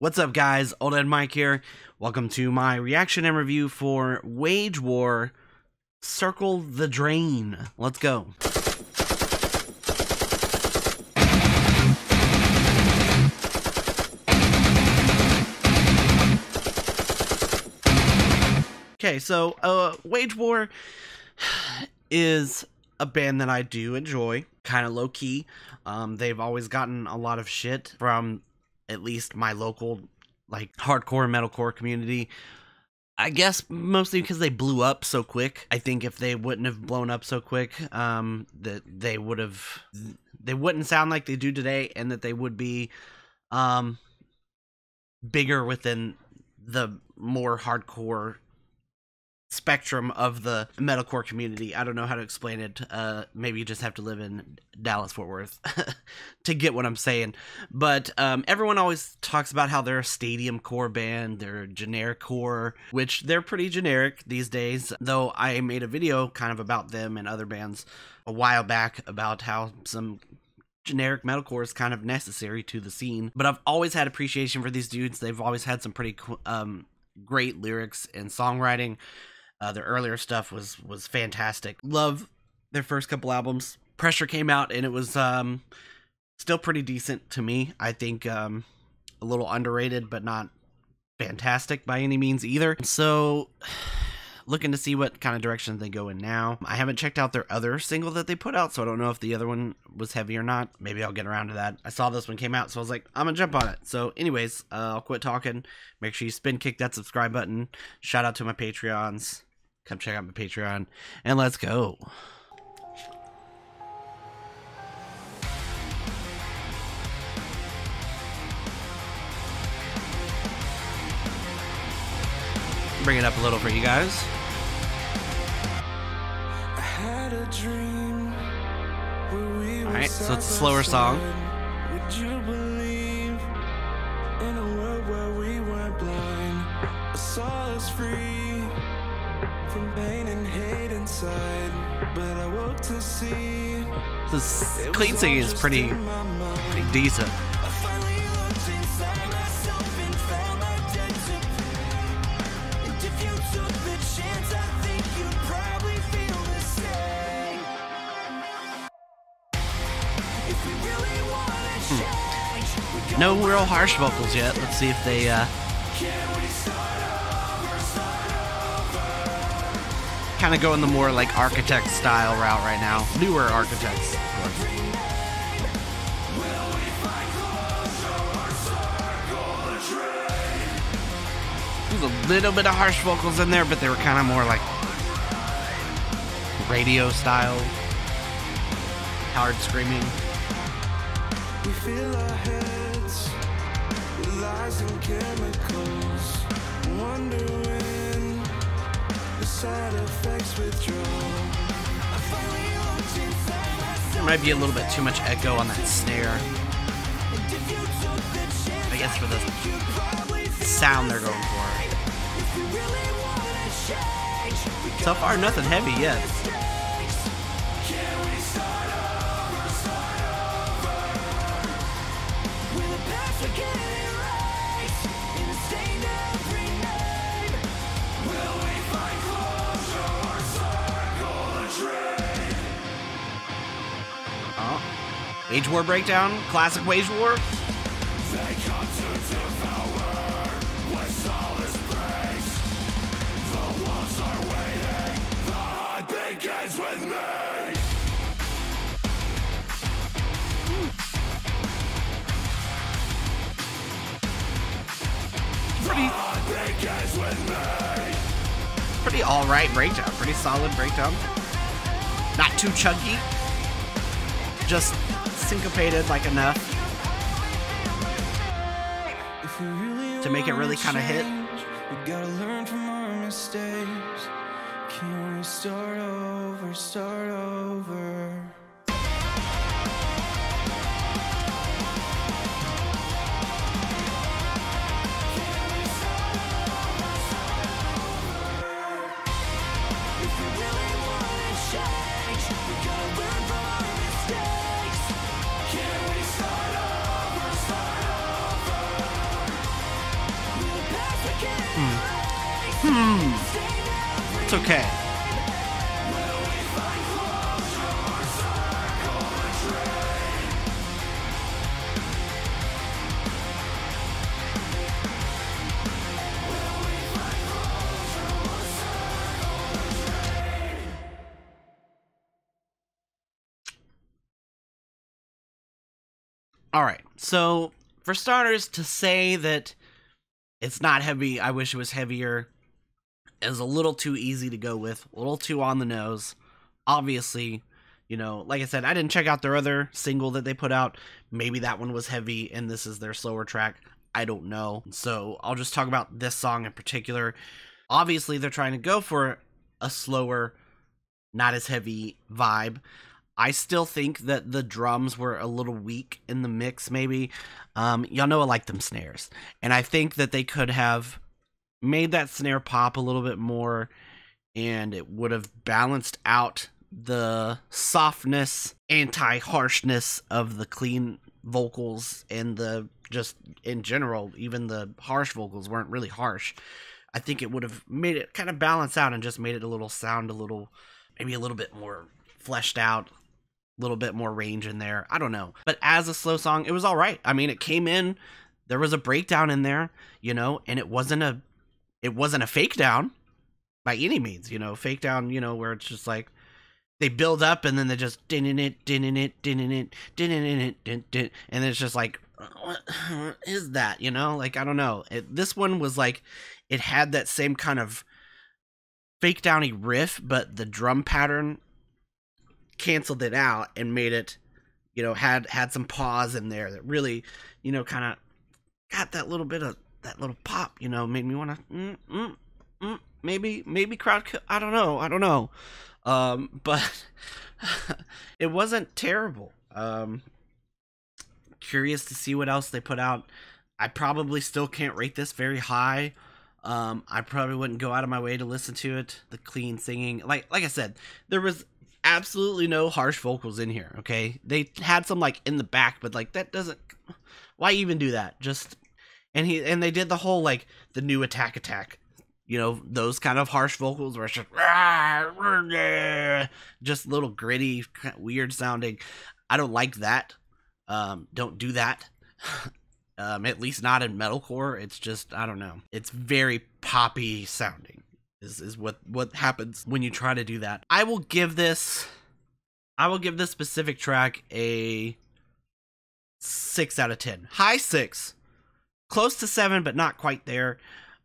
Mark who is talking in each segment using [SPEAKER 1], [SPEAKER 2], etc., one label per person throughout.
[SPEAKER 1] What's up, guys? Old Head Mike here. Welcome to my reaction and review for Wage War Circle the Drain. Let's go. Okay, so uh, Wage War is a band that I do enjoy, kind of low key. Um, they've always gotten a lot of shit from at least my local like hardcore metalcore community. I guess mostly because they blew up so quick. I think if they wouldn't have blown up so quick, um, that they would have, they wouldn't sound like they do today, and that they would be, um, bigger within the more hardcore spectrum of the metalcore community. I don't know how to explain it. Uh, maybe you just have to live in Dallas Fort Worth to get what I'm saying. But um, everyone always talks about how they're a stadium core band, they're generic core, which they're pretty generic these days. Though I made a video kind of about them and other bands a while back about how some generic metalcore is kind of necessary to the scene. But I've always had appreciation for these dudes. They've always had some pretty um, great lyrics and songwriting. Uh, their earlier stuff was was fantastic. Love their first couple albums. Pressure came out and it was um, still pretty decent to me. I think um, a little underrated, but not fantastic by any means either. So looking to see what kind of direction they go in now. I haven't checked out their other single that they put out, so I don't know if the other one was heavy or not. Maybe I'll get around to that. I saw this one came out, so I was like, I'm gonna jump on it. So, anyways, uh, I'll quit talking. Make sure you spin kick that subscribe button. Shout out to my Patreons. Come check out my Patreon, and let's go. Bring it up a little for you guys. Alright, so it's a slower song. From pain and hate inside. But I woke to see this clean singing is pretty, pretty decent. Hmm. No real harsh vocals yet. Let's see if they uh, kind of going the more like architect style route right now. Newer architects, There's a little bit of harsh vocals in there, but they were kind of more like radio style, hard screaming. We fill our heads with lies and chemicals, wondering side effects withdraw. There might be a little bit too much echo on that snare. I guess for the sound they're going for. So far, nothing heavy yet. Wage War Breakdown, classic Wage War. Pretty, pretty all right breakdown. Pretty solid breakdown. Not too chunky. Just syncopated like enough to make it really kind of hit. We gotta learn from our mistakes. Can we start over, start over? It's okay. All right. So, for starters, to say that it's not heavy, I wish it was heavier, is a little too easy to go with, a little too on the nose. Obviously, you know, like I said, I didn't check out their other single that they put out. Maybe that one was heavy and this is their slower track. I don't know. So, I'll just talk about this song in particular. Obviously, they're trying to go for a slower, not as heavy vibe. I still think that the drums were a little weak in the mix, maybe. Um, y'all know I like them snares. And I think that they could have made that snare pop a little bit more and it would have balanced out the softness, anti harshness of the clean vocals and the just in general, even the harsh vocals weren't really harsh. I think it would have made it kind of balance out and just made it a little sound a little, maybe a little bit more fleshed out, a little bit more range in there. I don't know. But as a slow song, it was all right. I mean, it came in, there was a breakdown in there, you know, and it wasn't a it wasn't a fake down by any means, you know, fake down, you know, where it's just like they build up and then they just din in it, din in it, din in it, din in it, din, din, and it's just like what is that, you know? Like I don't know. It, this one was like it had that same kind of fake downy riff, but the drum pattern canceled it out and made it you know had had some pause in there that really you know kind of got that little bit of that little pop you know made me want to mm, mm, mm, maybe maybe crowd i don't know i don't know. Um but it wasn't terrible. Um curious to see what else they put out. I probably still can't rate this very high. Um i probably wouldn't go out of my way to listen to it the clean singing. Like like i said there was absolutely no harsh vocals in here, okay? They had some like in the back, but like that doesn't why even do that? Just and he and they did the whole like the new attack attack. You know, those kind of harsh vocals where it's just just little gritty, weird sounding. I don't like that. Um, don't do that. um, at least not in metalcore. It's just I don't know. It's very poppy sounding is is what what happens when you try to do that. I will give this I will give this specific track a 6 out of 10. High 6. Close to 7 but not quite there.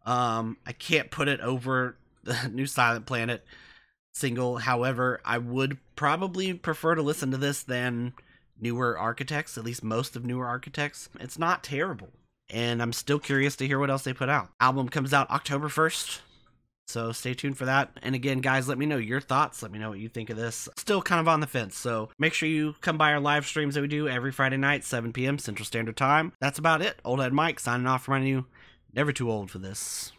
[SPEAKER 1] Um I can't put it over the new Silent Planet single. However, I would probably prefer to listen to this than newer architects, at least most of newer architects. It's not terrible. And I'm still curious to hear what else they put out. Album comes out October 1st. So stay tuned for that. And again, guys, let me know your thoughts. Let me know what you think of this. Still kind of on the fence. So make sure you come by our live streams that we do every Friday night, 7 p.m. Central Standard Time. That's about it. Old Head Mike signing off for my new Never Too Old for This.